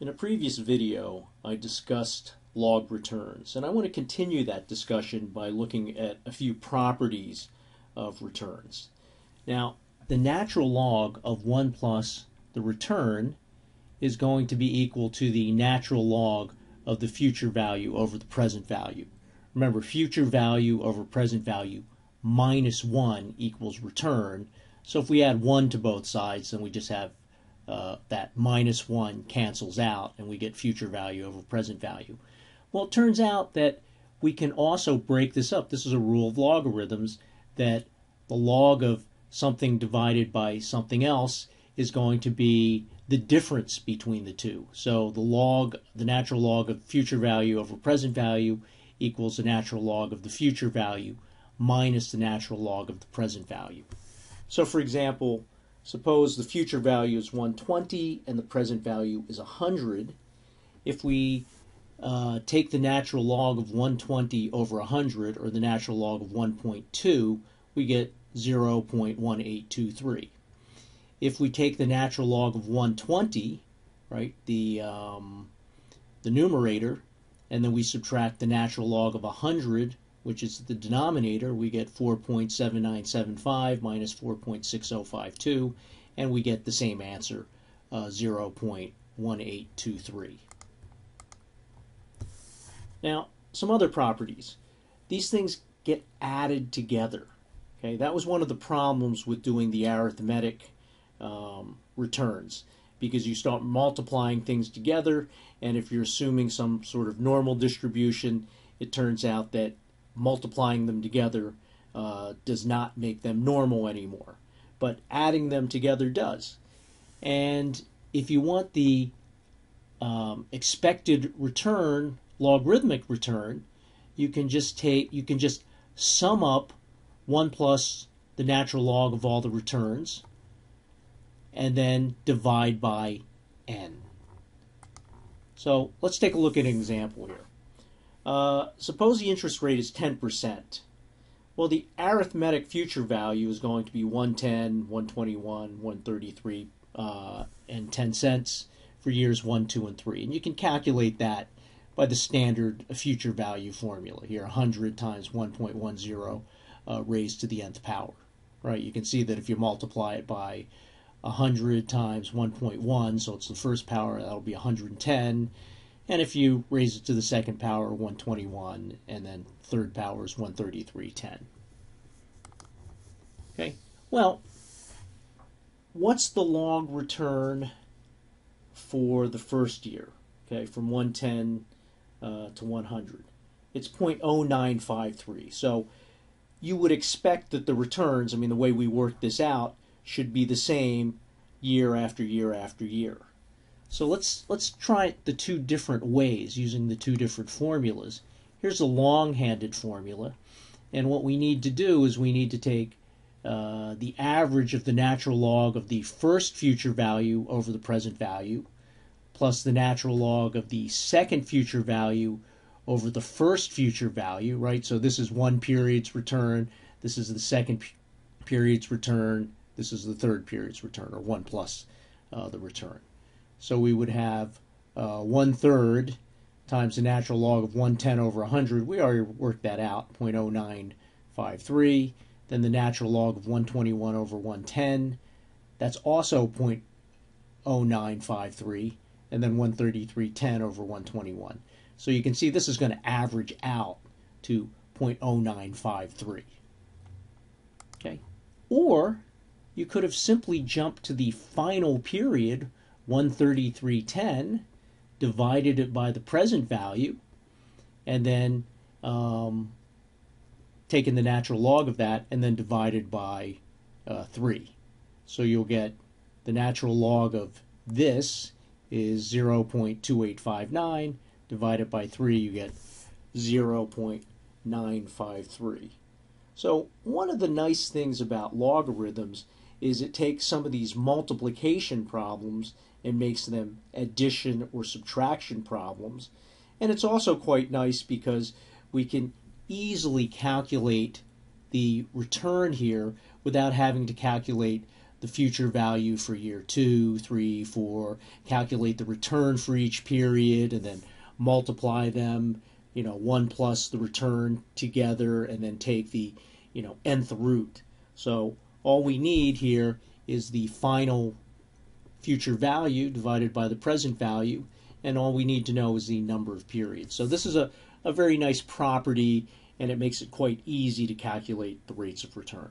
In a previous video, I discussed log returns, and I want to continue that discussion by looking at a few properties of returns. Now, the natural log of 1 plus the return is going to be equal to the natural log of the future value over the present value. Remember, future value over present value minus 1 equals return. So if we add 1 to both sides, then we just have uh, that minus 1 cancels out and we get future value over present value. Well, it turns out that we can also break this up. This is a rule of logarithms that the log of something divided by something else is going to be the difference between the two. So the log, the natural log of future value over present value equals the natural log of the future value minus the natural log of the present value. So for example, Suppose the future value is 120 and the present value is 100. If we uh, take the natural log of 120 over 100, or the natural log of 1.2, we get 0.1823. If we take the natural log of 120, right, the, um, the numerator, and then we subtract the natural log of 100, which is the denominator, we get 4.7975 minus 4.6052, and we get the same answer, uh, 0.1823. Now, some other properties. These things get added together. Okay, that was one of the problems with doing the arithmetic um, returns because you start multiplying things together, and if you're assuming some sort of normal distribution, it turns out that multiplying them together uh, does not make them normal anymore. But adding them together does. And if you want the um, expected return, logarithmic return, you can just take you can just sum up 1 plus the natural log of all the returns and then divide by n. So let's take a look at an example here. Uh, suppose the interest rate is 10%. Well, the arithmetic future value is going to be 110, 121, 133, uh, and 10 cents for years 1, 2, and 3. And you can calculate that by the standard future value formula here 100 times 1.10 uh, raised to the nth power. Right? You can see that if you multiply it by 100 times 1.1, so it's the first power, that'll be 110 and if you raise it to the second power, 121, and then third power is 133.10. Okay, well, what's the log return for the first year? Okay, from 110 uh, to 100. It's 0.0953. So you would expect that the returns, I mean, the way we work this out, should be the same year after year after year. So let's let's try the two different ways using the two different formulas. Here's a long-handed formula, and what we need to do is we need to take uh, the average of the natural log of the first future value over the present value, plus the natural log of the second future value over the first future value, right? So this is one period's return, this is the second period's return, this is the third period's return, or 1 plus uh, the return. So we would have uh, one third times the natural log of 110 over 100. We already worked that out, 0.0953. Then the natural log of 121 over 110. That's also 0.0953. And then 133.10 over 121. So you can see this is going to average out to 0.0953. Okay? Or you could have simply jumped to the final period 133.10, divided it by the present value, and then um, taken the natural log of that and then divided by uh, 3. So you'll get the natural log of this is 0.2859 divided by 3 you get 0.953. So one of the nice things about logarithms is it takes some of these multiplication problems and makes them addition or subtraction problems. And it's also quite nice because we can easily calculate the return here without having to calculate the future value for year two, three, four, calculate the return for each period, and then multiply them, you know, one plus the return together, and then take the, you know, nth root. So all we need here is the final future value divided by the present value, and all we need to know is the number of periods. So this is a, a very nice property, and it makes it quite easy to calculate the rates of return.